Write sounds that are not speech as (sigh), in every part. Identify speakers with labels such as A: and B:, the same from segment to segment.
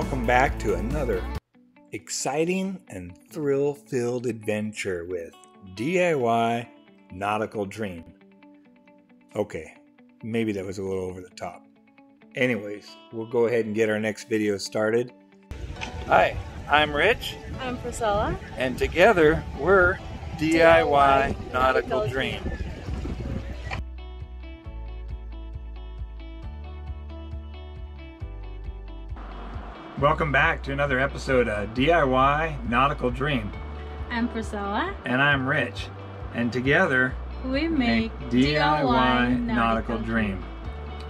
A: Welcome back to another exciting and thrill filled adventure with DIY Nautical Dream. Okay, maybe that was a little over the top. Anyways, we'll go ahead and get our next video started. Hi, I'm Rich,
B: I'm Priscilla.
A: and together we're DIY Nautical Dream. Welcome back to another episode of DIY Nautical Dream.
B: I'm Priscilla.
A: And I'm Rich. And together
B: We
A: make
B: make
A: DIY Nautical Dream.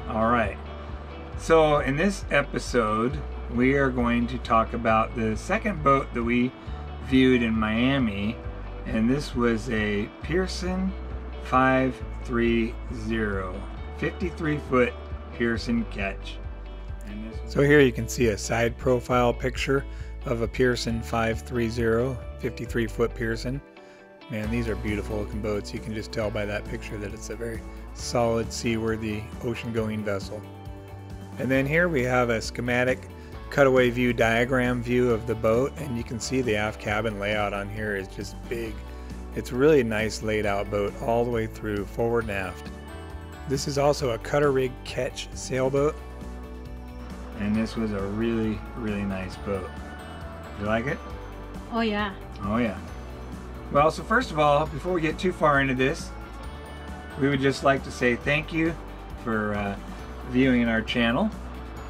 A: All right. So, in this episode, we are going to talk about the second boat that we viewed in Miami, and this was a Pearson 530, 53 foot Pearson ketch. So, here you can see a side profile picture of a Pearson 530, 53 foot Pearson. Man, these are beautiful looking boats. You can just tell by that picture that it's a very solid, seaworthy, ocean going vessel. And then here we have a schematic cutaway view diagram view of the boat, and you can see the aft cabin layout on here is just big. It's really a nice laid out boat all the way through, forward and aft. This is also a cutter rig ketch sailboat. And this was a really, really nice boat. You like it?
B: Oh yeah.
A: Oh yeah. Well, so first of all, before we get too far into this, we would just like to say thank you for uh, viewing our channel.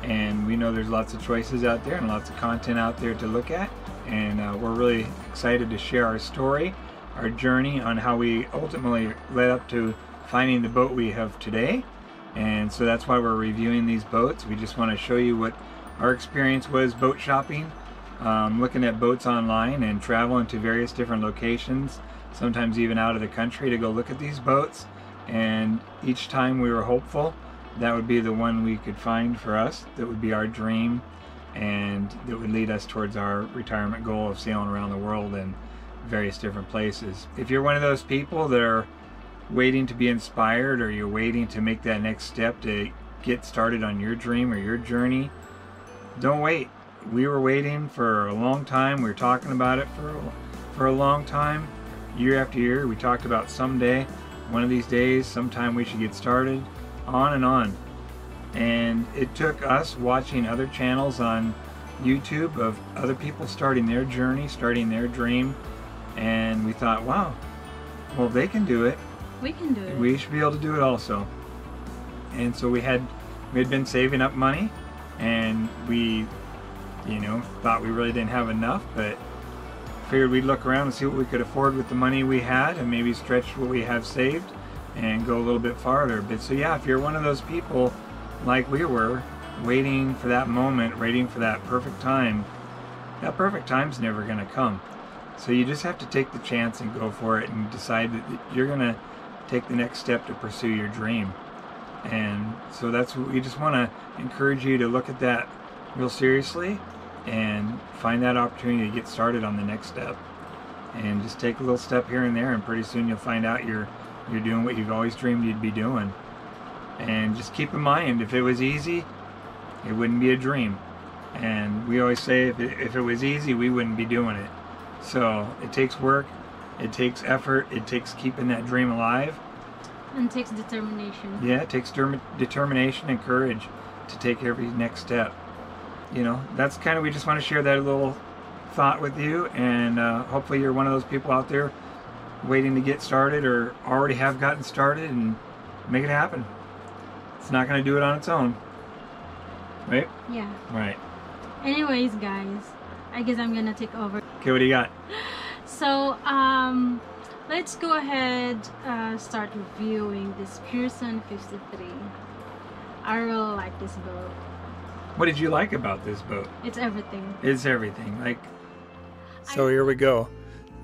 A: And we know there's lots of choices out there and lots of content out there to look at. And uh, we're really excited to share our story, our journey on how we ultimately led up to finding the boat we have today. And so that's why we're reviewing these boats. We just want to show you what our experience was boat shopping um, looking at boats online and traveling to various different locations, sometimes even out of the country to go look at these boats. And each time we were hopeful that would be the one we could find for us, that would be our dream, and that would lead us towards our retirement goal of sailing around the world in various different places. If you're one of those people that are waiting to be inspired or you're waiting to make that next step to get started on your dream or your journey, don't wait we were waiting for a long time. We were talking about it for for a long time, year after year. We talked about someday, one of these days, sometime we should get started, on and on. And it took us watching other channels on YouTube of other people starting their journey, starting their dream, and we thought, wow, well they can do it.
B: We can do it.
A: We should be able to do it also. And so we had we had been saving up money, and we you know, thought we really didn't have enough, but figured we'd look around and see what we could afford with the money we had and maybe stretch what we have saved and go a little bit farther. But so yeah, if you're one of those people like we were, waiting for that moment, waiting for that perfect time, that perfect time's never going to come. So you just have to take the chance and go for it and decide that you're going to take the next step to pursue your dream. And so that's what we just want to encourage you to look at that real seriously and find that opportunity to get started on the next step. And just take a little step here and there and pretty soon you'll find out you're you're doing what you've always dreamed you'd be doing. And just keep in mind if it was easy it wouldn't be a dream. And we always say if it, if it was easy we wouldn't be doing it. So it takes work it takes effort it takes keeping that dream alive
B: and it takes determination
A: yeah it takes determination and courage to take every next step you know, that's kind of, we just want to share that little thought with you. And uh, hopefully you're one of those people out there waiting to get started or already have gotten started and make it happen. It's not going to do it on its own. Right?
B: Yeah.
A: Right.
B: Anyways, guys, I guess I'm going to take over.
A: Okay, what do you got? (laughs)
B: So, um, let's go ahead uh, start reviewing this Pearson 53. I really like this boat.
A: What did you like about this boat?
B: It's everything.
A: It's everything. Like, so here we go.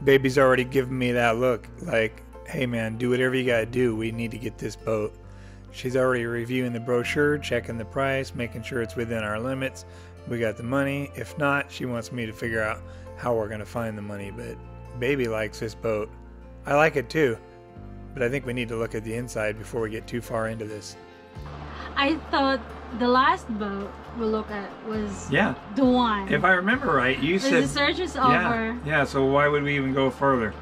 A: Baby's already giving me that look. Like, hey man, do whatever you gotta do. We need to get this boat. She's already reviewing the brochure, checking the price, making sure it's within our limits. We got the money. If not, she wants me to figure out how we're gonna find the money. But baby likes this boat. I like it too. But I think we need to look at the inside before we get too far into this.
B: I thought the last boat we look at was
A: Yeah.
B: the one.
A: If I remember right, you said the
B: search is
A: yeah,
B: over.
A: yeah. So why would we even go further?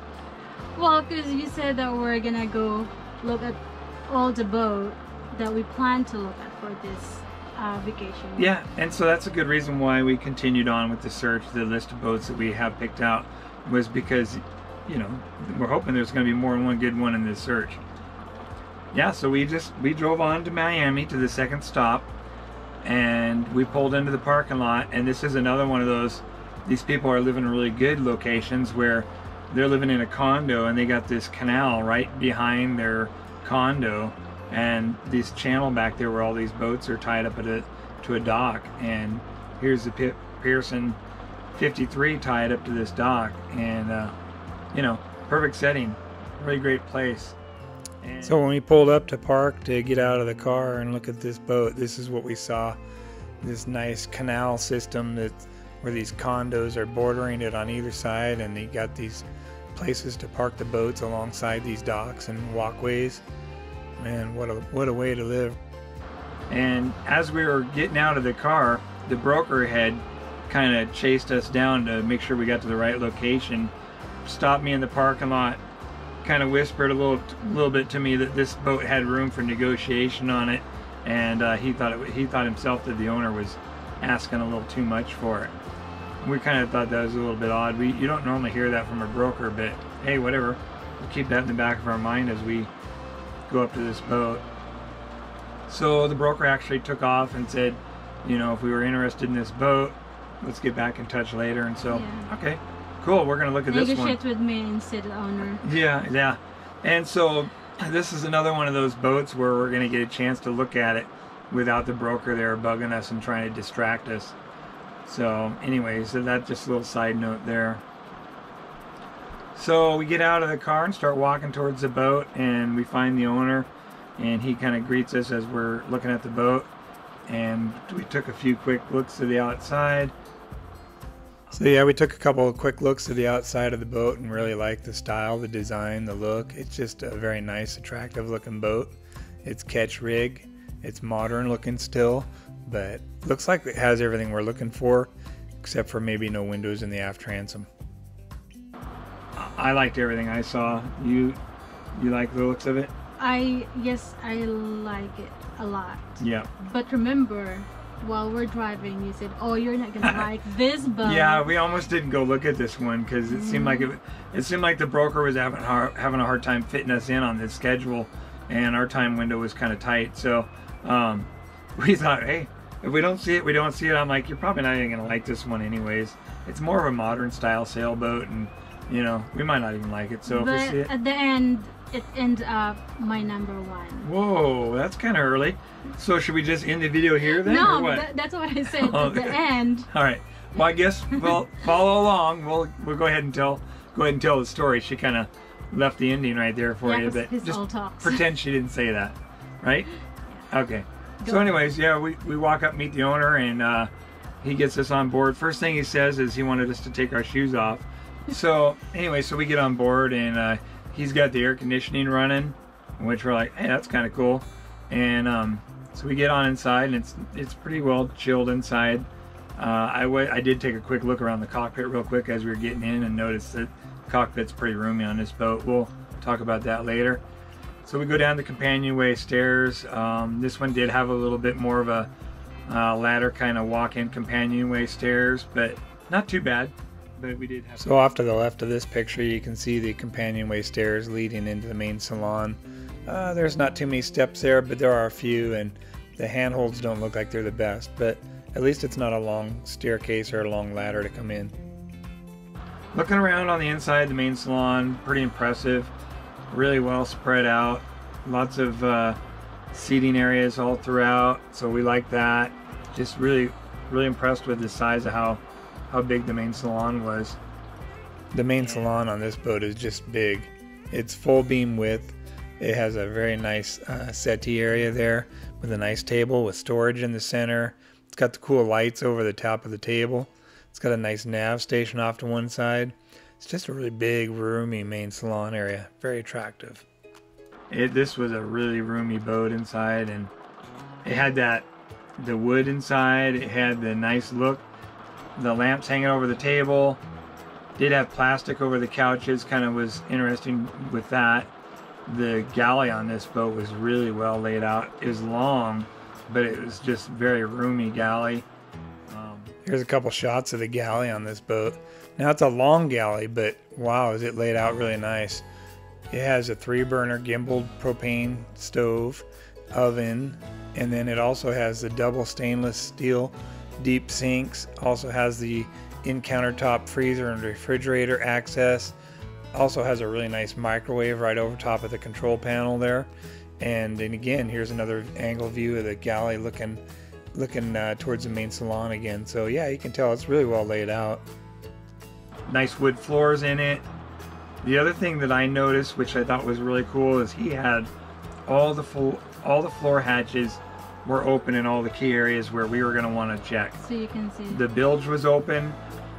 B: Well, because you said that we're gonna go look at all the boat that we plan to look at for this uh, vacation.
A: Yeah, and so that's a good reason why we continued on with the search. The list of boats that we have picked out was because, you know, we're hoping there's going to be more than one good one in this search. Yeah, so we just we drove on to Miami to the second stop, and we pulled into the parking lot. And this is another one of those. These people are living in really good locations where they're living in a condo and they got this canal right behind their condo and this channel back there where all these boats are tied up at a, to a dock and here's the Pearson 53 tied up to this dock and uh, you know perfect setting. Really great place. And so when we pulled up to park to get out of the car and look at this boat this is what we saw. This nice canal system that where these condos are bordering it on either side and they got these places to park the boats alongside these docks and walkways. Man what a what a way to live. And as we were getting out of the car the broker had kind of chased us down to make sure we got to the right location. Stopped me in the parking lot kind of whispered a little little bit to me that this boat had room for negotiation on it and uh, he thought it, he thought himself that the owner was asking a little too much for it. We kind of thought that was a little bit odd. We you don't normally hear that from a broker but hey whatever. We'll keep that in the back of our mind as we go up to this boat. So the broker actually took off and said, you know, if we were interested in this boat, let's get back in touch later. And so,
B: Yeah.
A: okay, cool. We're gonna look at this one.
B: Negotiate with me instead of owner.
A: Yeah, yeah. And so this is another one of those boats where we're gonna get a chance to look at it without the broker there bugging us and trying to distract us. So, anyways, so that's just a little side note there. So we get out of the car and start walking towards the boat, and we find the owner, and he kind of greets us as we're looking at the boat. And we took a few quick looks to the outside. So yeah, we took a couple of quick looks at the outside of the boat and really liked the style, the design, the look. It's just a very nice, attractive looking boat. It's ketch rig. It's modern looking still, but looks like it has everything we're looking for, except for maybe no windows in the aft transom. I liked everything I saw. You, you like the looks of it?
B: I yes, I like it a lot.
A: Yeah.
B: But remember, while we're driving, you said, "Oh, you're not gonna (laughs) like this boat."
A: Yeah, we almost didn't go look at this one because it seemed like it. It seemed like the broker was having hard, having a hard time fitting us in on this schedule, and our time window was kind of tight. So um, (laughs) we thought, hey, if we don't see it, we don't see it. I'm like, you're probably not even gonna like this one anyways. It's more of a modern style sailboat, and you know, we might not even like it. So if we see it,
B: at the end, it ended up my number one.
A: whoa, that's kind of early. So should we just end the video here then,
B: no,
A: what?
B: that, that's what I said
A: Oh,
B: at the end. (laughs)
A: All right. Well, I guess (laughs) we'll follow along. We'll we'll go ahead and tell go ahead and tell the story. She kind of left the ending right there for
B: Yeah,
A: you, but
B: it's
A: just
B: talks.
A: pretend she didn't say that, right? Okay. So,
B: Go.
A: anyways, yeah, we we walk up, meet the owner, and uh, he gets us on board. First thing he says is he wanted us to take our shoes off. So anyway, so we get on board, and uh, he's got the air conditioning running, which we're like, hey, that's kind of cool. And um, so we get on inside, and it's it's pretty well chilled inside. Uh, I I did take a quick look around the cockpit real quick as we were getting in, and noticed that the cockpit's pretty roomy on this boat. We'll talk about that later. So we go down the companionway stairs. Um, this one did have a little bit more of a uh, ladder kind of walk-in companionway stairs, but not too bad. But we did have. So off to the left of this picture, you can see the companionway stairs leading into the main salon. Uh, there's not too many steps there, but there are a few, and the handholds don't look like they're the best. But at least it's not a long staircase or a long ladder to come in. Looking around on the inside, the main salon, pretty impressive. Really well spread out. Lots of uh, seating areas all throughout, so we like that. Just really, really impressed with the size of how, how big the main salon was. The main salon on this boat is just big. It's full beam width. It has a very nice uh, settee area there with a nice table with storage in the center. It's got the cool lights over the top of the table. It's got a nice nav station off to one side. It's just a really big, roomy main salon area. Very attractive. It, this was a really roomy boat inside, and
C: It had that the wood inside. It had the nice look. The lamps hanging over the table. Did have plastic over the couches. Kind of was interesting with that. The galley on this boat was really well laid out. It was long, but it was just very roomy galley. Um, Here's a couple shots of the galley on this boat. Now it's a long galley, but wow, is it laid out really nice. It has a three burner gimbaled propane stove, oven, and then it also has the double stainless steel deep sinks, also has the in countertop freezer and refrigerator access, also has a really nice microwave right over top of the control panel there. And then again, here's another angle view of the galley looking looking uh, towards the main salon again. So yeah, you can tell it's really well laid out. Nice wood floors in it. The other thing that I noticed, which I thought was really cool, is he had all the all the floor hatches were open in all the key areas where we were going to want to check.
B: So you can see.
C: The bilge was open.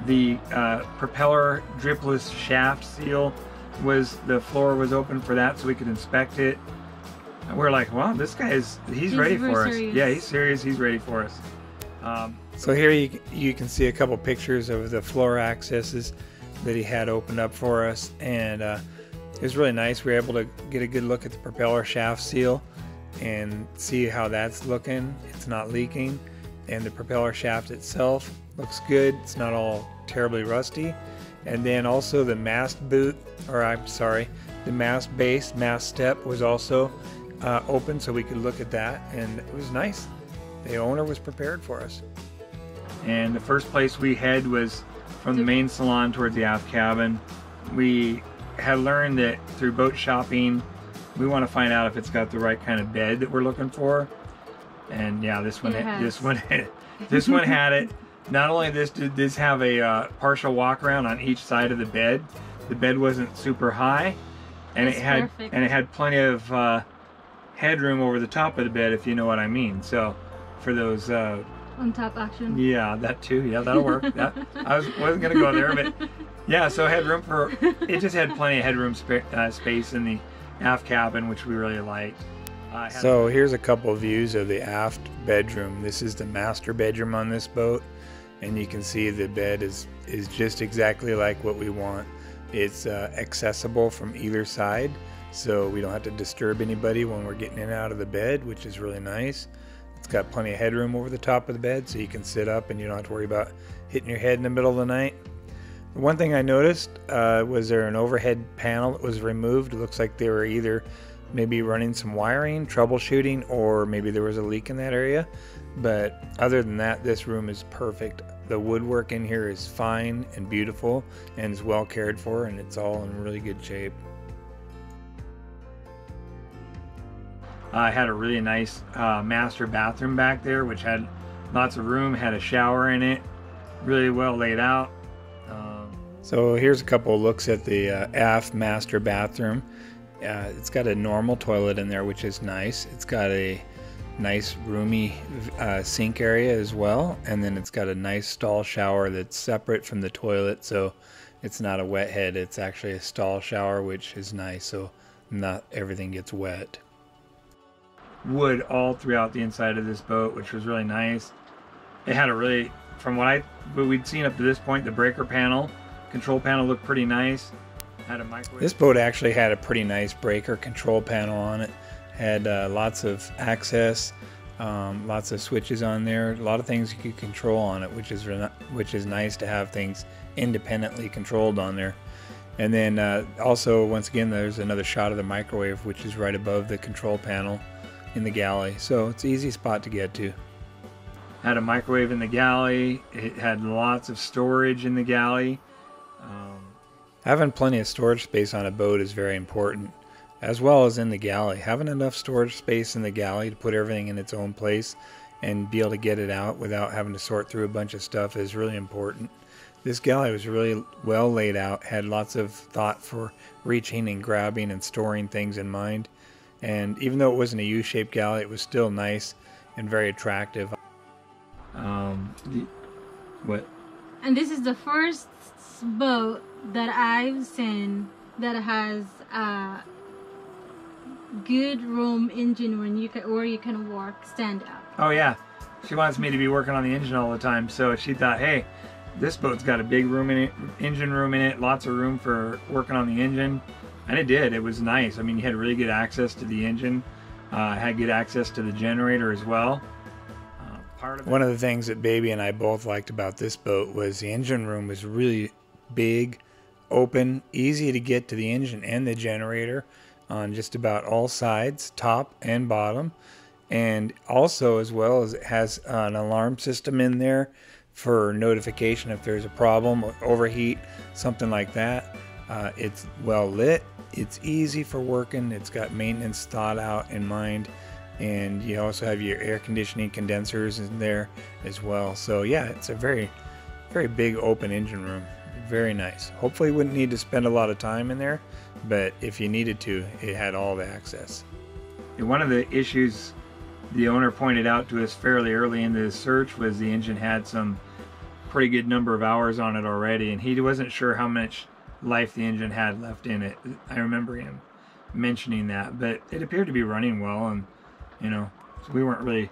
C: The uh, propeller dripless shaft seal was the floor was open for that, so we could inspect it. And we're like, wow, this guy is he's,
B: He's
C: ready
B: very
C: for us. Yeah, he's serious. He's ready for us. Um, so here you you can see a couple pictures of the floor accesses that he had opened up for us, and uh, it was really nice. We were able to get a good look at the propeller shaft seal and see how that's looking. It's not leaking, and the propeller shaft itself looks good. It's not all terribly rusty. And then also the mast boot, or I'm sorry, the mast base, mast step was also uh, open, so we could look at that, and it was nice. The owner was prepared for us. And the first place we head was from the main salon towards the aft cabin. We had learned that through boat shopping, we want to find out if it's got the right kind of bed that we're looking for. And yeah, this one,
B: It
C: this one, (laughs) this one had it. Not only this did this have a uh, partial walk around on each side of the bed. The bed wasn't super high, and
B: That's
C: it had
B: perfect.
C: and it had plenty of uh, headroom over the top of the bed, if you know what I mean. So for those uh,
B: On top action.
C: yeah, that too. Yeah, that'll work. (laughs) that, I was, wasn't gonna go there, but yeah. So headroom for it just had plenty of headroom spa- uh, space in the aft cabin, which we really liked. Uh, so here's a couple of views of the aft bedroom. This is the master bedroom on this boat, and you can see the bed is is just exactly like what we want. It's uh, accessible from either side, so we don't have to disturb anybody when we're getting in and out of the bed, which is really nice. It's got plenty of headroom over the top of the bed, so you can sit up and you don't have to worry about hitting your head in the middle of the night. One thing I noticed uh, was there an overhead panel that was removed. It looks like they were either maybe running some wiring, troubleshooting, or maybe there was a leak in that area. But other than that, this room is perfect. The woodwork in here is fine and beautiful and is well cared for, and it's all in really good shape. I had a really nice uh, master bathroom back there, which had lots of room, had a shower in it, really well laid out. So here's a couple looks at the uh, aft master bathroom. Uh, it's got a normal toilet in there, which is nice. It's got a nice roomy uh, sink area as well, and then it's got a nice stall shower that's separate from the toilet, so it's not a wet head. It's actually a stall shower, which is nice, so not everything gets wet wood all throughout the inside of this boat, which was really nice. It had a really, from what I what we'd seen up to this point, the breaker panel, control panel looked pretty nice. Had a microwave. This boat actually had a pretty nice breaker control panel on it. Had uh, lots of access, um, lots of switches on there, a lot of things you could control on it, which is which is nice to have things independently controlled on there. And then uh, also, once again, there's another shot of the microwave, which is right above the control panel in the galley, so it's an easy spot to get to. Had a microwave in the galley. It had lots of storage in the galley. Having plenty of storage space on a boat is very important, as well as in the galley. Having enough storage space in the galley to put everything in its own place and be able to get it out without having to sort through a bunch of stuff is really important. This galley was really well laid out, had lots of thought for reaching and grabbing and storing things in mind. And even though it wasn't a U-shaped galley, it was still nice and very attractive. Um, the, what?
B: And this is the first boat that I've seen that has a good room engine when you can where you can work stand up.
A: Oh yeah, she wants me to be working on the engine all the time, so she thought, hey, this boat's got a big room in it, engine room in it, lots of room for working on the engine, and it did. It was nice. I mean, you had really good access to the engine, uh, had good access to the generator as well. Uh, part of
C: One of the things that Baby and I both liked about this boat was the engine room was really big, open, easy to get to the engine and the generator on just about all sides, top and bottom. And also, as well as it has an alarm system in there for notification if there's a problem overheat, something like that. Uh, it's well lit, it's easy for working, it's got maintenance thought out in mind, and you also have your air conditioning condensers in there as well. So, yeah, it's a very, very big open engine room. Very nice. Hopefully, wouldn't need to spend a lot of time in there, but if you needed to, it had all the access.
A: And one of the issues the owner pointed out to us fairly early in the search was the engine had some pretty good number of hours on it already, and he wasn't sure how much life the engine had left in it. I remember him mentioning that, but it appeared to be running well, and you know, so we weren't really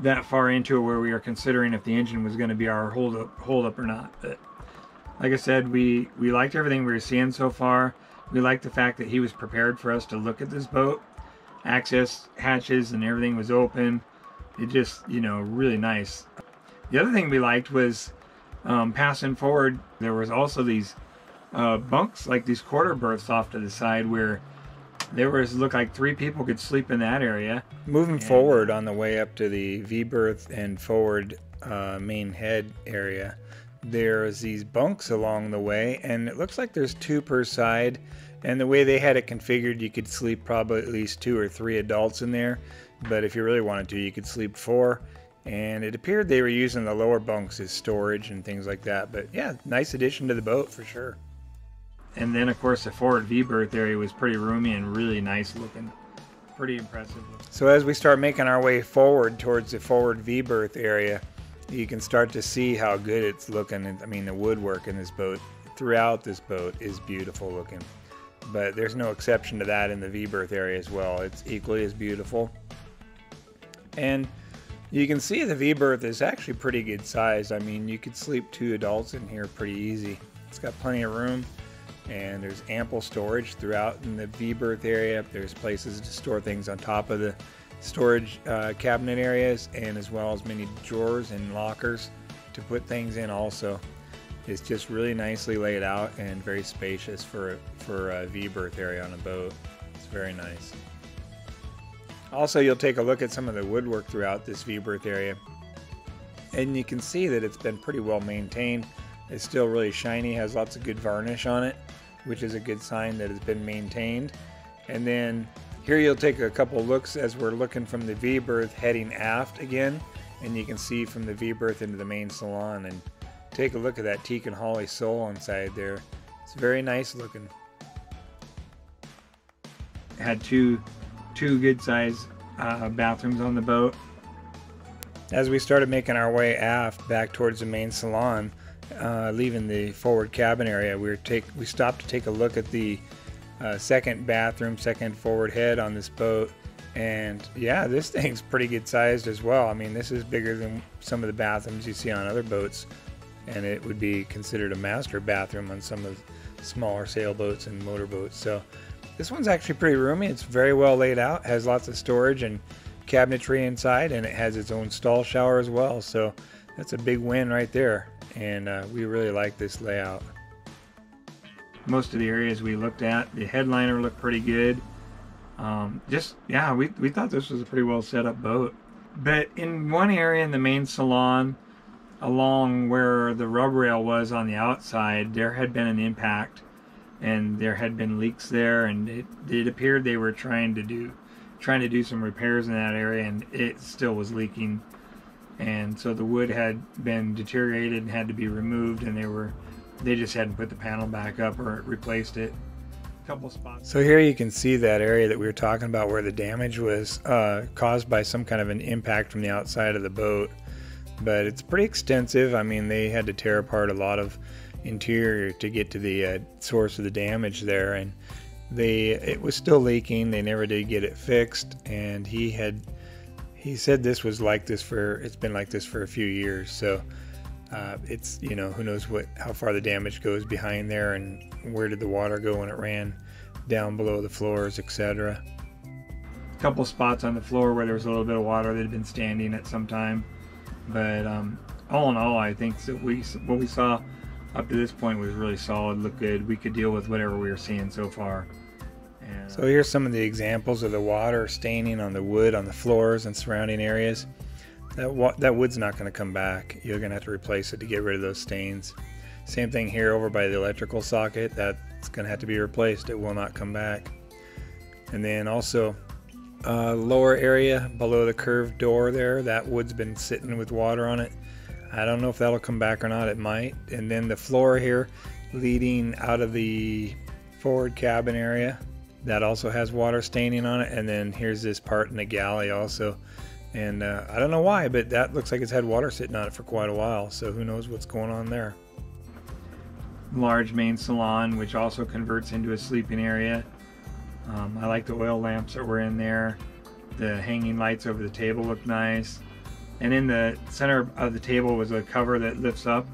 A: that far into it where we were considering if the engine was going to be our hold up, hold up or not. But like I said, we we liked everything we were seeing so far. We liked the fact that he was prepared for us to look at this boat. Access hatches and everything was open. It just, you know, really nice. The other thing we liked was um, passing forward. There was also these uh, bunks, like these quarter berths off to the side, where there was looked like three people could sleep in that area.
C: Moving forward on the way up to the V berth and forward uh, main head area, there's these bunks along the way, and it looks like there's two per side. And the way they had it configured, you could sleep probably at least two or three adults in there. But if you really wanted to, you could sleep four. And it appeared they were using the lower bunks as storage and things like that. But yeah, nice addition to the boat for sure.
A: And then, of course, the forward V berth area was pretty roomy and really nice looking. Pretty impressive.
C: So as we start making our way forward towards the forward V berth area, you can start to see how good it's looking. I mean, the woodwork in this boat throughout this boat is beautiful looking. But there's no exception to that in the V berth area as well. It's equally as beautiful. And you can see the V berth is actually pretty good size. I mean, you could sleep two adults in here pretty easy. It's got plenty of room and there's ample storage throughout in the V berth area. There's places to store things on top of the storage uh, cabinet areas and as well as many drawers and lockers to put things in also. It's just really nicely laid out and very spacious for, for a V berth area on a boat. It's very nice. Also, you'll take a look at some of the woodwork throughout this V berth area and you can see that it's been pretty well maintained. It's still really shiny, has lots of good varnish on it, which is a good sign that it's been maintained. And then here you'll take a couple looks as we're looking from the V berth heading aft again, and you can see from the V berth into the main salon and take a look at that teak and holly sole inside there. It's very nice looking.
A: Had two two good size uh, bathrooms on the boat.
C: As we started making our way aft back towards the main salon, uh, leaving the forward cabin area, we were take we stopped to take a look at the uh, second bathroom, second forward head on this boat, and yeah, this (laughs) thing's pretty good sized as well. I mean, this is bigger than some of the bathrooms you see on other boats, and it would be considered a master bathroom on some of the smaller sailboats and motorboats. So this one's actually pretty roomy. It's very well laid out, has lots of storage and cabinetry inside, and it has its own stall shower as well. So that's a big win right there, and uh, we really like this layout.
A: Most of the areas we looked at, the headliner looked pretty good. Um, just yeah, we we thought this was a pretty well set up boat. But in one area in the main salon, along where the rub rail was on the outside, there had been an impact, and there had been leaks there, and it, it appeared they were trying to do trying to do some repairs in that area, and it still was leaking. And so the wood had been deteriorated and had to be removed, and they were they just hadn't put the panel back up or replaced it. A couple spots.
C: So here you can see that area that we were talking about where the damage was uh, caused by some kind of an impact from the outside of the boat. But it's pretty extensive. I mean, they had to tear apart a lot of interior to get to the uh, source of the damage there, and they it was still leaking. They never did get it fixed, and he had he said this was like this for it's been like this for a few years. So uh, it's you know who knows what how far the damage goes behind there and where did the water go when it ran down below the floors, etc.
A: A couple spots on the floor where there was a little bit of water that had been standing at some time, but um, all in all, I think that we what we saw up to this point was really solid, looked good. We could deal with whatever we were seeing so far.
C: And, so here's some of the examples of the water staining on the wood on the floors and surrounding areas. That, that wood's not going to come back. You're going to have to replace it to get rid of those stains. Same thing here over by the electrical socket. That's going to have to be replaced. It will not come back. And then also uh, lower area below the curved door there, that wood's been sitting with water on it. I don't know if that'll come back or not. It might. And then the floor here leading out of the forward cabin area that also has water staining on it. And then here's this part in the galley also and uh, I don't know why, but that looks like it's had water sitting on it for quite a while. So who knows what's going on there.
A: Large main salon, which also converts into a sleeping area. Um, I like the oil lamps that were in there. The hanging lights over the table look nice. And in the center of the table was a cover that lifts up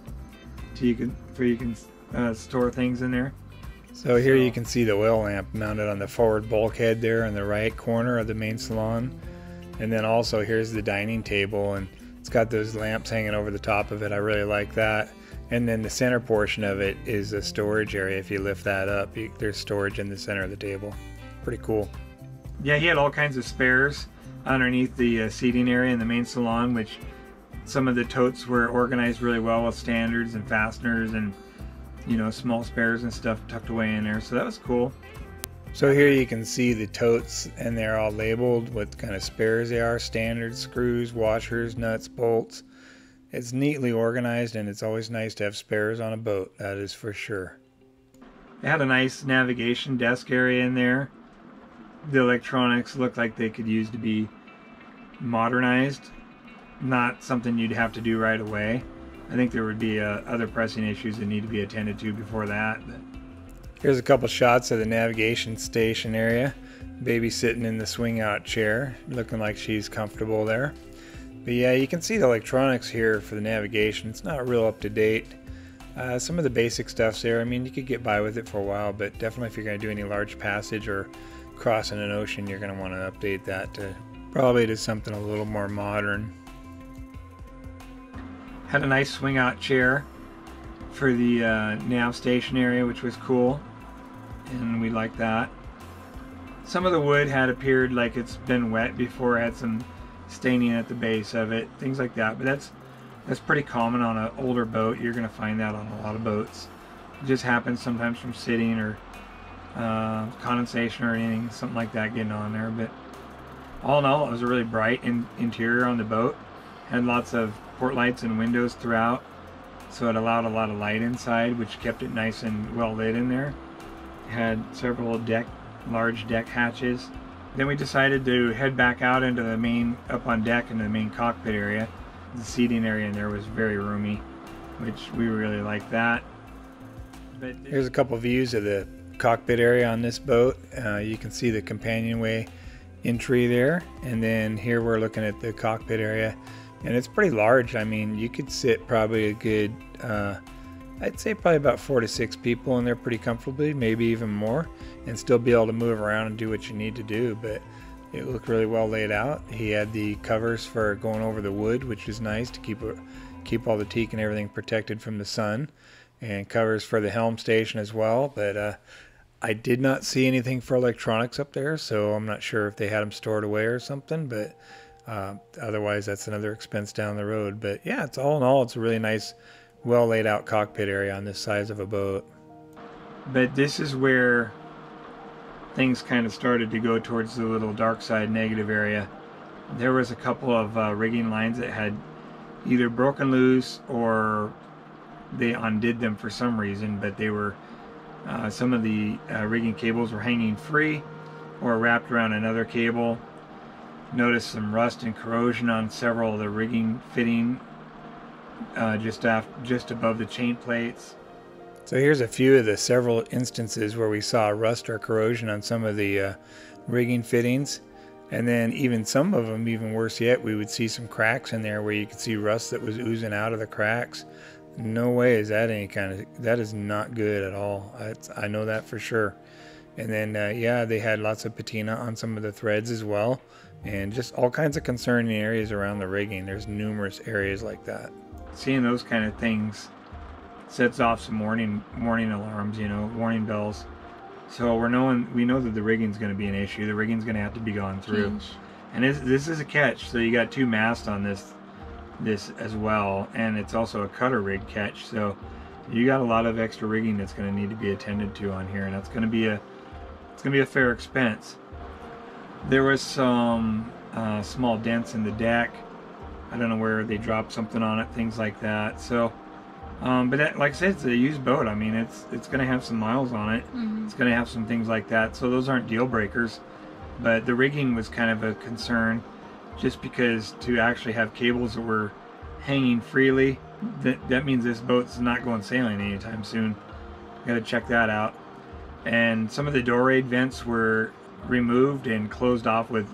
A: so you can, for you can uh, store things in there.
C: So here so. you can see the oil lamp mounted on the forward bulkhead there in the right corner of the main salon. And then also here's the dining table and it's got those lamps hanging over the top of it. I really like that. And then the center portion of it is a storage area. If you lift that up, you, there's storage in the center of the table. Pretty cool.
A: Yeah, he had all kinds of spares underneath the uh, seating area in the main salon, which some of the totes were organized really well with standards and fasteners and you know small spares and stuff tucked away in there. So that was cool.
C: So here you can see the totes and they're all labeled what kind of spares they are, standard screws, washers, nuts, bolts. It's neatly organized and it's always nice to have spares on a boat, that is for sure.
A: They had a nice navigation desk area in there. The electronics looked like they could use to be modernized, not something you'd have to do right away. I think there would be uh, other pressing issues that need to be attended to before that. But
C: Here's a couple shots of the navigation station area. Baby sitting in the swing out chair, looking like she's comfortable there. But yeah, you can see the electronics here for the navigation. It's not real up to date. Uh, some of the basic stuff's there. I mean, you could get by with it for a while, but definitely if you're going to do any large passage or crossing an ocean, you're going to want to update that to probably to something a little more modern.
A: Had a nice swing out chair for the uh, nav station area, which was cool and we like that. Some of the wood had appeared like it's been wet before, had some staining at the base of it, things like that. But that's that's pretty common on an older boat. You're going to find that on a lot of boats. It just happens sometimes from sitting or uh, condensation or anything, something like that getting on there. But all in all, it was a really bright in interior on the boat. Had lots of port lights and windows throughout, so it allowed a lot of light inside, which kept it nice and well lit in there had several deck, large deck hatches. Then we decided to head back out into the main, up on deck into the main cockpit area. The seating area in there was very roomy, which we really liked that.
C: But Here's a couple views of the cockpit area on this boat. Uh, you can see the companionway entry there, and then here we're looking at the cockpit area, and it's pretty large. I mean, you could sit probably a good uh, I'd say probably about four to six people in there pretty comfortably, maybe even more, and still be able to move around and do what you need to do. But it looked really well laid out. He had the covers for going over the wood, which was nice to keep keep all the teak and everything protected from the sun, and covers for the helm station as well. But uh, I did not see anything for electronics up there, so I'm not sure if they had them stored away or something. But uh, otherwise, that's another expense down the road. But yeah, it's all in all, it's a really nice well laid out cockpit area on this size of a boat.
A: But this is where things kind of started to go towards the little dark side negative area. There was a couple of uh, rigging lines that had either broken loose or they undid them for some reason, but they were uh, some of the uh, rigging cables were hanging free or wrapped around another cable. Noticed some rust and corrosion on several of the rigging fitting uh, just after, just above the chain plates.
C: So here's a few of the several instances where we saw rust or corrosion on some of the uh, rigging fittings. And then even some of them, even worse yet, we would see some cracks in there where you could see rust that was oozing out of the cracks. No way is that any kind of, that is not good at all. I, I know that for sure. And then, uh, yeah, they had lots of patina on some of the threads as well. And just all kinds of concerning areas around the rigging. There's numerous areas like that.
A: Seeing those kind of things sets off some warning warning alarms, you know, warning bells. So we're knowing we know that the rigging's going to be an issue. The rigging's going to have to be gone through,
B: Change.
A: and this, this is a ketch. So you got two masts on this this as well, and it's also a cutter rig ketch. So you got a lot of extra rigging that's going to need to be attended to on here, and that's going to be a it's going to be a fair expense. There was some uh, small dents in the deck. I don't know where they dropped something on it, things like that. So um, but that, like I said, it's a used boat. I mean, it's it's going to have some miles on it.
B: Mhm.
A: It's going to have some things like that. So those aren't deal breakers. But the rigging was kind of a concern, just because to actually have cables that were hanging freely, that that means this boat's not going sailing anytime soon. Got to check that out. And some of the Dorade vents were removed and closed off with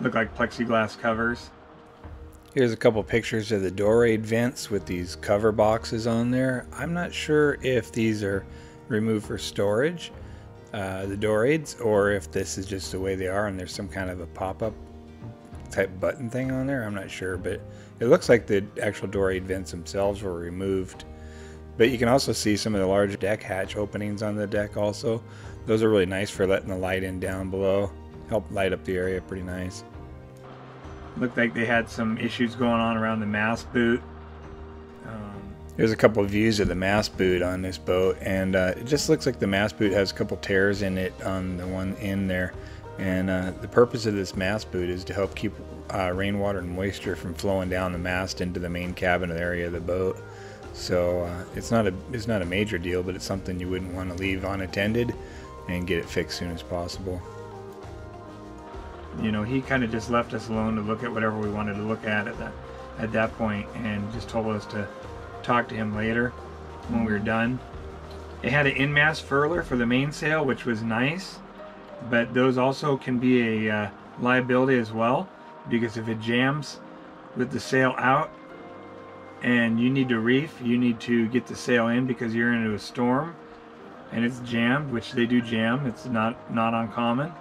A: look like plexiglass covers.
C: Here's a couple pictures of the Dorade vents with these cover boxes on there. I'm not sure if these are removed for storage, uh, the Dorades, or if this is just the way they are and there's some kind of a pop-up type button thing on there. I'm not sure, but it looks like the actual Dorade vents themselves were removed. But you can also see some of the large deck hatch openings on the deck also. Those are really nice for letting the light in down below. Help light up the area pretty nice.
A: Looked like they had some issues going on around the mast boot. Um,
C: There's a couple of views of the mast boot on this boat, and uh, it just looks like the mast boot has a couple tears in it on the one end there. And uh, the purpose of this mast boot is to help keep uh, rainwater and moisture from flowing down the mast into the main cabin area of the boat. So uh, it's not a it's not a major deal, but it's something you wouldn't want to leave unattended and get it fixed soon as possible.
A: You know, he kind of just left us alone to look at whatever we wanted to look at at that at that point, and just told us to talk to him later when we were done. It had an in-mast furler for the mainsail, which was nice, but those also can be a uh, liability as well because if it jams with the sail out and you need to reef, you need to get the sail in because you're into a storm and it's jammed, which they do jam. It's not not uncommon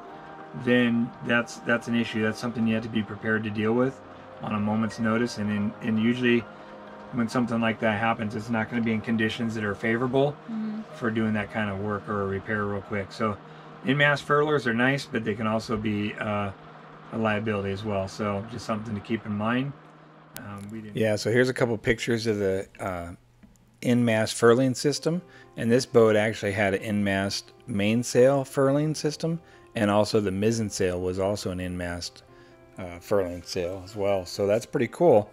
A: then that's that's an issue. That's something you have to be prepared to deal with on a moment's notice. And in, and usually, when something like that happens, it's not going to be in conditions that are favorable
B: Mhm.
A: for doing that kind of work or a repair real quick. So, in-mast furlers are nice, but they can also be uh, a liability as well. So, just something to keep in mind. Um, we didn't.
C: Yeah, so here's a couple pictures of the uh, in-mast furling system, and this boat actually had an in-mast mainsail furling system, and also the mizzen sail was also an in-mast uh, furling sail as well. So that's pretty cool,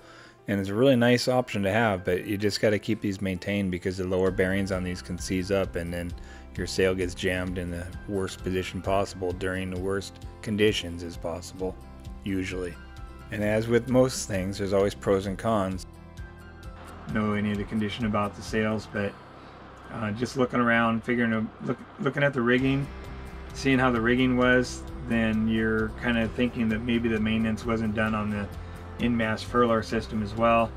C: and it's a really nice option to have. But you just got to keep these maintained because the lower bearings on these can seize up, and then your sail gets jammed in the worst position possible during the worst conditions as possible, usually. And as with most things, there's always pros and cons.
A: know any of the condition about the sails, but uh, just looking around, figuring, look, looking at the rigging, seeing how the rigging was, then you're kind of thinking that maybe the maintenance wasn't done on the in-mast furler system as well,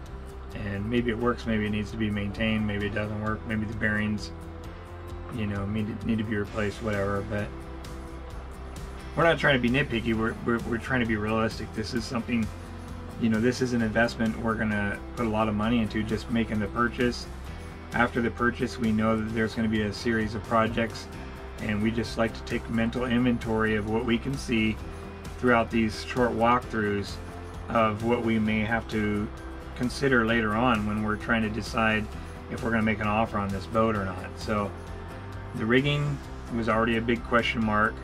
A: and maybe it works, maybe it needs to be maintained, maybe it doesn't work, maybe the bearings, you know, need to, need to be replaced, whatever. But we're not trying to be nitpicky. We're, we're, we're trying to be realistic. This is something you know this is an investment we're going to put a lot of money into just making the purchase after the purchase we know that there's going to be a series of projects and we just like to take mental inventory of what we can see throughout these short walkthroughs of what we may have to consider later on when we're trying to decide if we're going to make an offer on this boat or not. So the rigging was already a big question mark.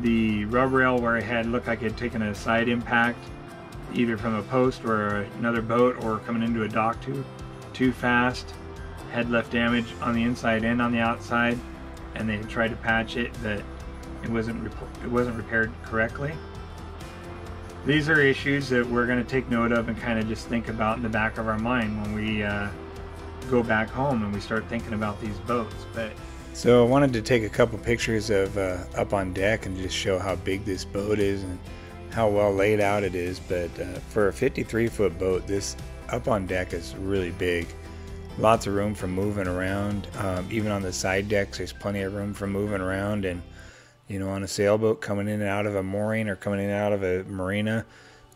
A: The rub rail where it had looked like it had taken a side impact either from a post or another boat or coming into a dock too too fast had left damage on the inside and on the outside and they tried to patch it but it wasn't it wasn't repaired correctly these are issues that we're going to take note of and kind of just think about in the back of our mind when we uh, go back home and we start thinking about these boats. But
C: So I wanted to take a couple pictures of uh, up on deck and just show how big this boat is and how well laid out it is. But uh, for a 53 foot boat, this up on deck is really big. Lots of room for moving around. Um, even on the side decks, there's plenty of room for moving around. And you know, on a sailboat coming in and out of a mooring or coming in and out of a marina,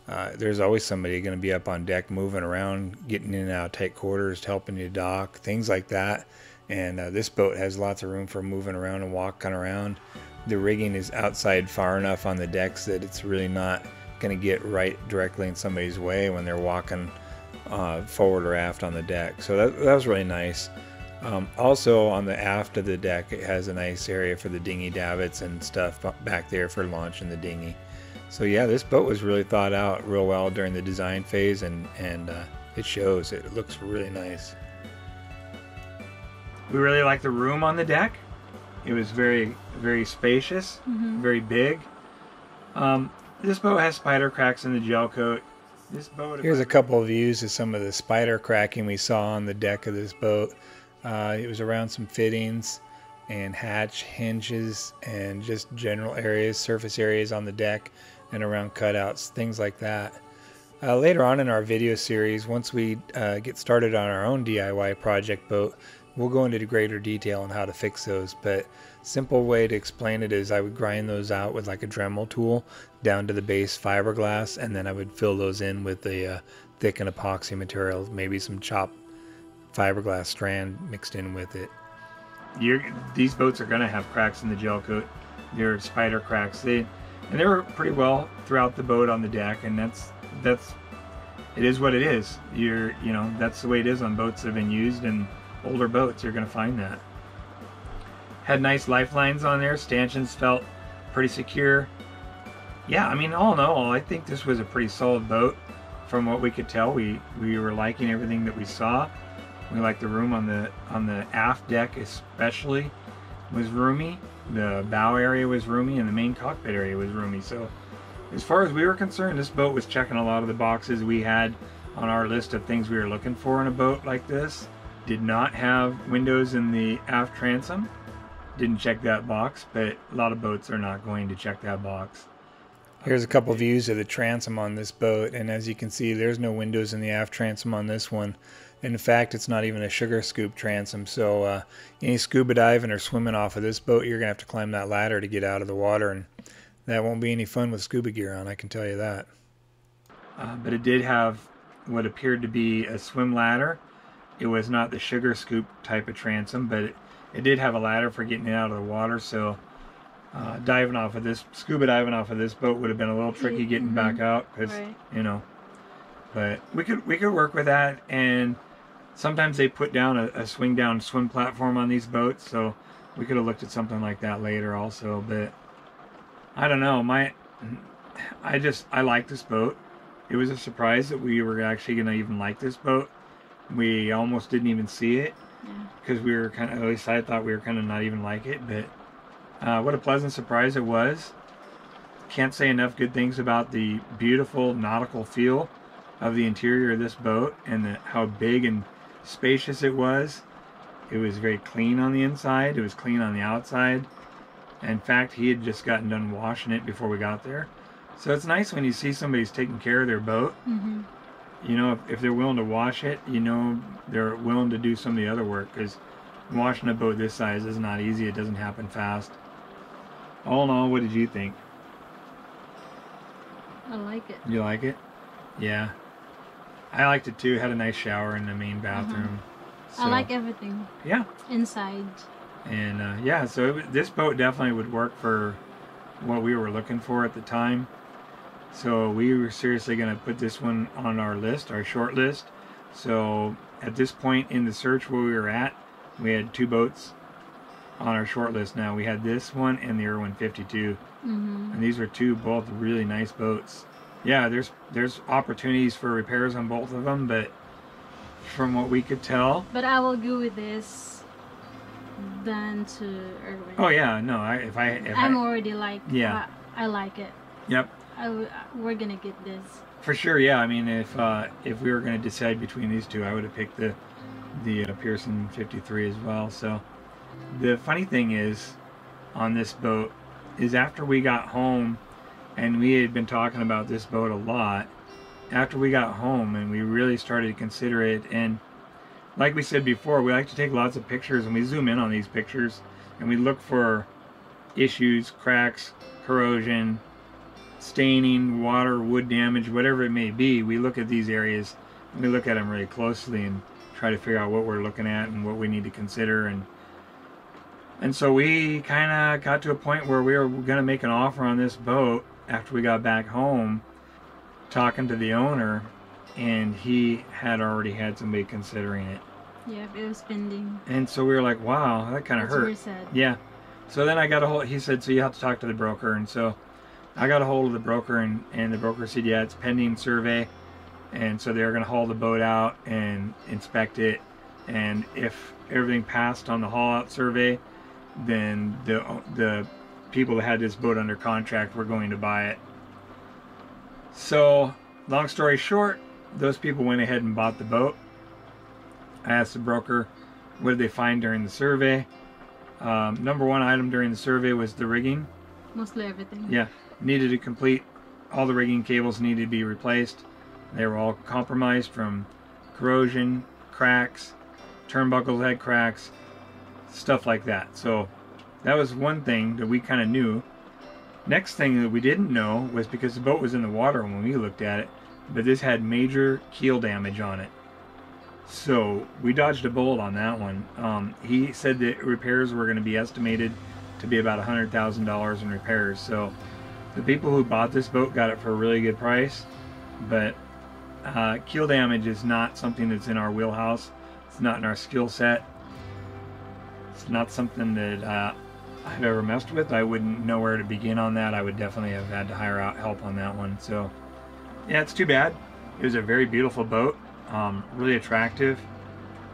C: uh, there's always somebody going to be up on deck moving around, getting in and out of tight quarters, helping you dock, things like that. And uh, this boat has lots of room for moving around and walking around. The rigging is outside far enough on the decks that it's really not going to get right directly in somebody's way when they're walking uh, forward or aft on the deck. So that, that was really nice. Um, also on the aft of the deck, it has a nice area for the dinghy davits and stuff back there for launching the dinghy. So yeah, this boat was really thought out real well during the design phase, and and uh, it shows. It looks really nice.
A: we really like the room on the deck. It was very, very spacious, very big. Um, this boat has spider cracks in the gel coat. This boat.
C: Here's a couple of views of some of the spider cracking we saw on the deck of this boat. Uh, it was around some fittings and hatch hinges and just general areas, surface areas on the deck and around cutouts, things like that. Uh, later on in our video series, once we uh, get started on our own DIY project boat, we'll go into greater detail on how to fix those. But simple way to explain it is I would grind those out with like a Dremel tool down to the base fiberglass, and then I would fill those in with the uh, thickened epoxy material, maybe some chopped fiberglass strand mixed in with it.
A: you're, these boats are going to have cracks in the gel coat. They're spider cracks. They and they were pretty well throughout the boat on the deck, and that's that's it is what it is. You're you know that's the way it is on boats that have been used and older boats. You're going to find that. Had nice lifelines on there. Stanchions felt pretty secure. Yeah, I mean, all in all, I think this was a pretty solid boat. From what we could tell, we we were liking everything that we saw. We liked the room on the on the aft deck especially was roomy. The bow area was roomy and the main cockpit area was roomy. So as far as we were concerned, this boat was checking a lot of the boxes we had on our list of things we were looking for in a boat like this. Did not have windows in the aft transom. Didn't check that box, but a lot of boats are not going to check that box.
C: Here's a couple views of the transom on this boat, and as you can see, there's no windows in the aft transom on this one. In fact, it's not even a sugar scoop transom, so uh, any scuba diving or swimming off of this boat, you're gonna have to climb that ladder to get out of the water, and that won't be any fun with scuba gear on. I can tell you that.
A: Uh, but it did have what appeared to be a swim ladder. It was not the sugar scoop type of transom, but it, it did have a ladder for getting it out of the water. So uh, diving off of this, scuba diving off of this boat would have been a little tricky getting back out because
B: Right.
A: you know. But we could we could work with that, and sometimes they put down a, a swing down swim platform on these boats, so we could have looked at something like that later also. But I don't know, my I just I like this boat. It was a surprise that we were actually gonna even like this boat. We almost didn't even see it
B: Yeah.
A: because we were kind of at least I thought we were kind of not even like it. But uh, what a pleasant surprise it was. Can't say enough good things about the beautiful nautical feel of the interior of this boat and the, how big and spacious it was. It was very clean on the inside. It was clean on the outside. In fact, he had just gotten done washing it before we got there. So it's nice when you see somebody's taking care of their boat.
B: Mm-hmm.
A: You know, if, if they're willing to wash it, you know they're willing to do some of the other work because washing a boat this size is not easy. It doesn't happen fast. All in all, what did you think?
B: I like it.
A: You like it? Yeah. I liked it too. Had a nice shower in the main bathroom.
B: I
A: So,
B: like everything
A: Yeah.
B: inside.
A: And uh, yeah, so it, this boat definitely would work for what we were looking for at the time. So we were seriously going to put this one on our list, our short list. So at this point in the search where we were at, we had two boats on our short list now. We had this one and the Irwin 52.
B: Mm-hmm.
A: And these were two both really nice boats. Yeah, there's there's opportunities for repairs on both of them, but from what we could tell,
B: But I will go with this than to Irwin.
A: oh yeah, no, I if I if
B: I'm
A: I,
B: already like
A: Yeah.
B: I, I like it.
A: yep,
B: we're gonna get this.
A: For sure, yeah. I mean, if uh, if we were to decide between these two, I would have picked the the uh, Pearson 53 as well. So the funny thing is on this boat is after we got home and we had been talking about this boat a lot after we got home and we really started to consider it and like we said before we like to take lots of pictures and we zoom in on these pictures and we look for issues cracks corrosion staining water wood damage whatever it may be we look at these areas and we look at them really closely and try to figure out what we're looking at and what we need to consider and and so we kind of got to a point where we were going to make an offer on this boat after we got back home talking to the owner and he had already had somebody considering it
B: Yeah, it was pending.
A: and so we were like wow that kind of hurt
B: said.
A: yeah so then i got a hold he said so you have to talk to the broker and so i got a hold of the broker and, and the broker said yeah it's pending survey. And so they're going to haul the boat out and inspect it. And if everything passed on the haul out survey then the the people that had this boat under contract were going to buy it. So long story short those people went ahead and bought the boat. I asked the broker what did they find during the survey? Um, number one item during the survey was the rigging.
B: Mostly everything.
A: yeah, needed to complete. All the rigging cables needed to be replaced. They were all compromised from corrosion, cracks, turnbuckles had cracks, stuff like that. So that was one thing that we kind of knew. Next thing that we didn't know was because the boat was in the water when we looked at it, but this had major keel damage on it. So we dodged a bullet on that one. Um, he said that repairs were going to be estimated to be about $100,000 in repairs. So the people who bought this boat got it for a really good price, but uh, keel damage is not something that's in our wheelhouse. It's not in our skill set. It's not something that uh, I've ever messed with. I wouldn't know where to begin on that. I would definitely have had to hire out help on that one. So yeah, it's too bad. It was a very beautiful boat, um, really attractive.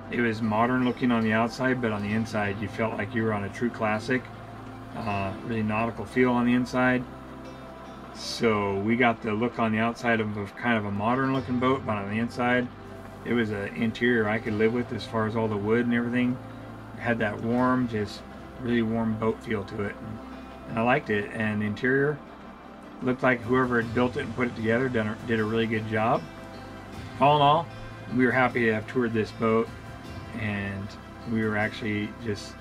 A: It was modern looking on the outside, but on the inside, you felt like you were on a true classic. Uh, really nautical feel on the inside. So we got the look on the outside of a, kind of a modern looking boat, but on the inside, it was an interior I could live with as far as all the wood and everything. It had that warm, just really warm boat feel to it, and, and I liked it. And the interior looked like whoever had built it and put it together done a, did a really good job. All in all, we were happy to have toured this boat, and we were actually just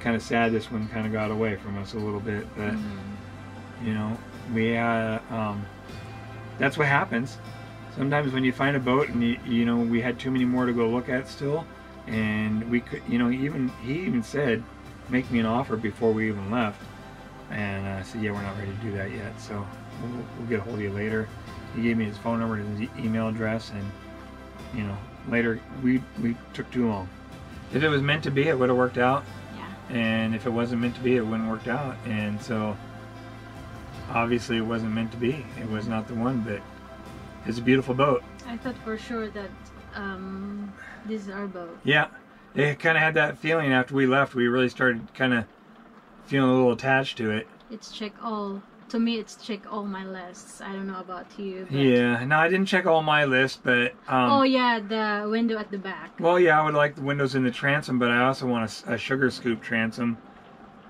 A: kind of sad this one kind of got away from us a little bit, but mm-hmm. you know, we uh, um, that's what happens. Sometimes when you find a boat and you, you know we had too many more to go look at still, and we could, you know, even he even said, make me an offer before we even left, and I said, yeah, we're not ready to do that yet, so we'll, we'll get a hold of you later. He gave me his phone number and his e- email address, and you know, later we we took too long. If it was meant to be, it would have worked out
B: Yeah.
A: and if it wasn't meant to be, it wouldn't worked out. And so, obviously, it wasn't meant to be. It was not the one, but it's a beautiful boat.
B: I thought for sure that um, this is our boat.
A: Yeah, it kind of had that feeling after we left. We really started kind of feeling a little attached to it.
B: It's check all. To me, it's check all my lists. I don't know about you.
A: Yeah. No, I didn't check all my lists, but um,
B: Oh yeah, the window at the back.
A: well, yeah, I would like the windows in the transom, but I also want a sugar scoop transom,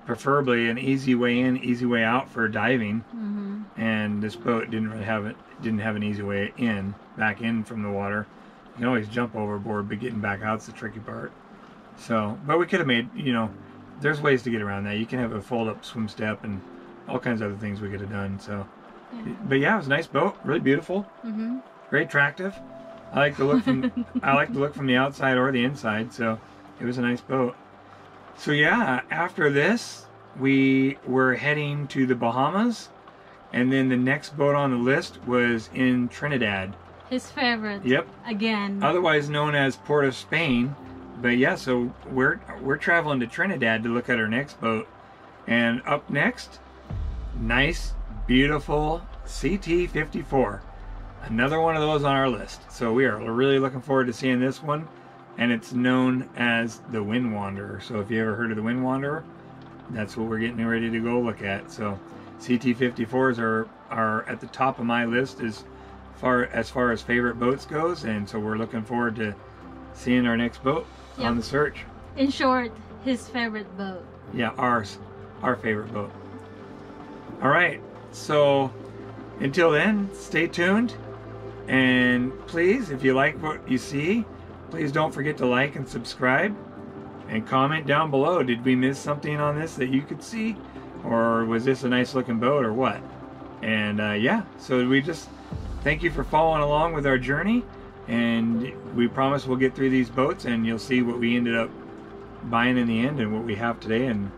A: preferably an easy way in, easy way out for diving.
B: hmm
A: and this boat didn't really have it didn't have an easy way in back in from the water. You can always jump overboard but getting back out's the tricky part. So but we could have made you know there's ways to get around that. You can have a fold up swim step and all kinds of other things we could have done so.
B: Yeah.
A: but yeah it was a nice boat really beautiful.
B: Hmm
A: very attractive. I like the look from (laughs) i like the look from the outside or the inside so it was a nice boat so yeah after this we were heading to the bahamas and then the next boat on the list was in trinidad.
B: His favorite.
A: yep.
B: Again.
A: otherwise known as port of spain. But yeah so we're we're traveling to trinidad to look at our next boat. And up next nice beautiful ct54 another one of those on our list. So we are really looking forward to seeing this one and it's known as the wind wanderer so if you ever heard of the wind wanderer that's what we're getting ready to go look at so ct54s are are at the top of my list as far as far as favorite boats goes and so we're looking forward to seeing our next boat
B: Yep.
A: on the search.
B: In short, his favorite boat.
A: Yeah, ours, our favorite boat. All right, so until then, stay tuned, and please, if you like what you see, please don't forget to like and subscribe, and comment down below. Did we miss something on this that you could see, or was this a nice looking boat, or what? And uh, yeah, so we just thank you for following along with our journey, and we promise we'll get through these boats, and you'll see what we ended up buying in the end and what we have today and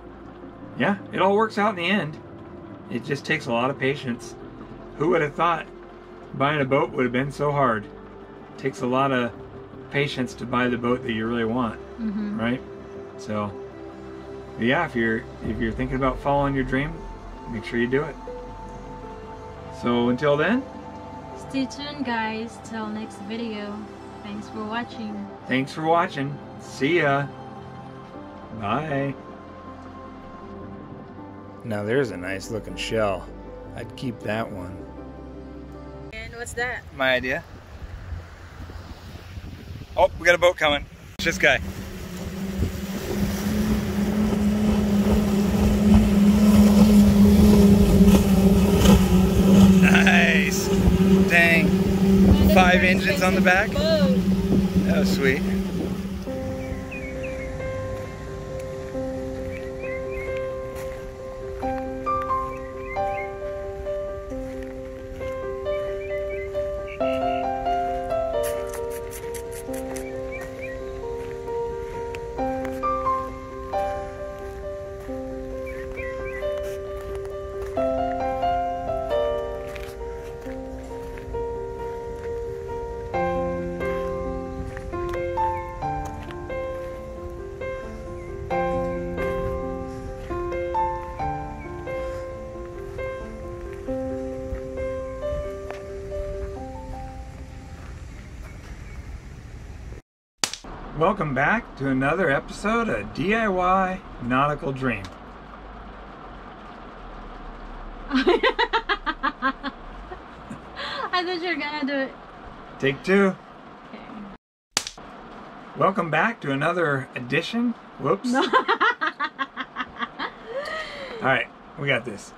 A: yeah it all works out in the end it just takes a lot of patience who would have thought buying a boat would have been so hard it takes a lot of patience to buy the boat that you really want
B: Mm-hmm.
A: right so yeah if you're if you're thinking about following your dream make sure you do it so until then
B: Stay tuned, guys. Till next video. Thanks for watching.
A: thanks for watching see ya bye
C: Now there's a nice looking shell. I'd keep that one.
B: And what's that?
A: my idea. Oh, we got a boat coming. It's this guy. Nice. Dang. Five engines on the back? That was sweet. Welcome back to another episode of DIY Nautical Dream. (laughs)
B: I thought you were gonna do it.
A: Take two.
B: Okay.
A: Welcome back to another edition. Whoops.
B: No. (laughs)
A: All right, we got this.